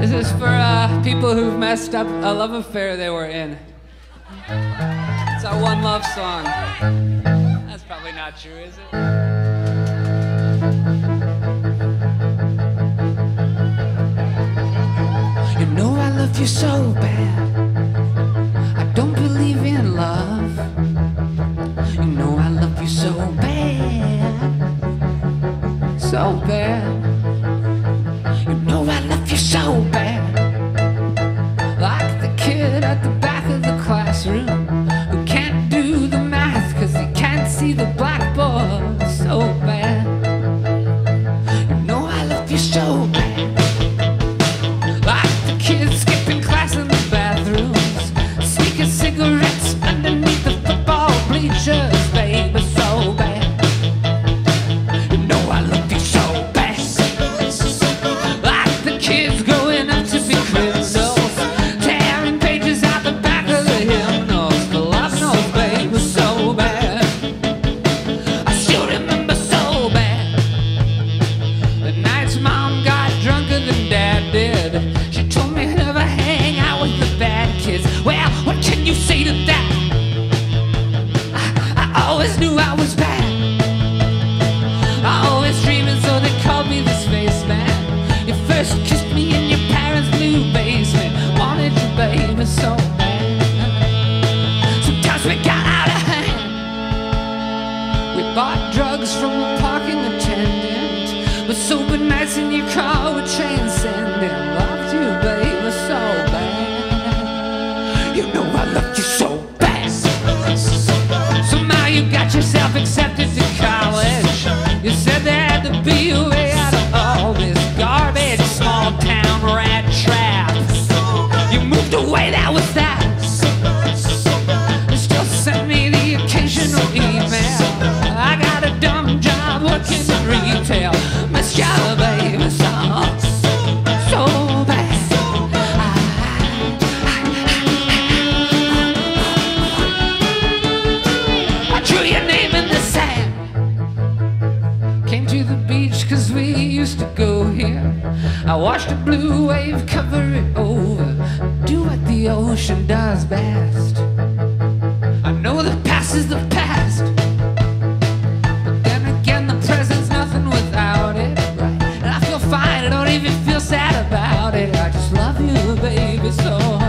This is for uh, people who've messed up a love affair they were in. It's our one love song. That's probably not true, is it? You know I love you so bad. I don't believe in love. You know I love you so bad. So bad. You so bad. Like the kid at the back of the classroom who can't do the math cause he can't see the blackboard. So bad. You know I love you so bad. Always knew I was bad. I always dreaming, so they called me the spaceman. You first kissed me retail. Miss ya, baby, so, so bad. I drew your name in the sand. Came to the beach cause we used to go here. I watched a blue wave cover it over. Do what the ocean does best. It's so.